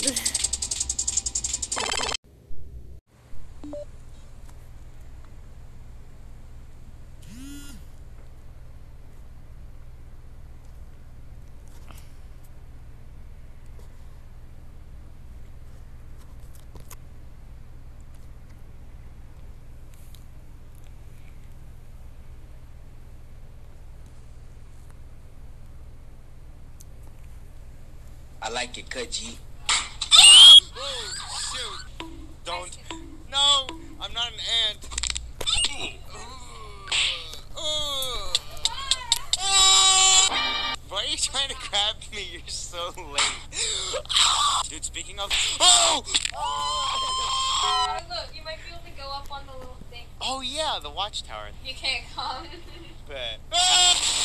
I like it, Kudji. Oh, shoot. Don't. No, I'm not an ant. Why are you trying to grab me? You're so late. Dude, speaking of. Oh! Oh, look, you might be able to go up on the little thing. Oh, yeah, the watchtower. You can't come.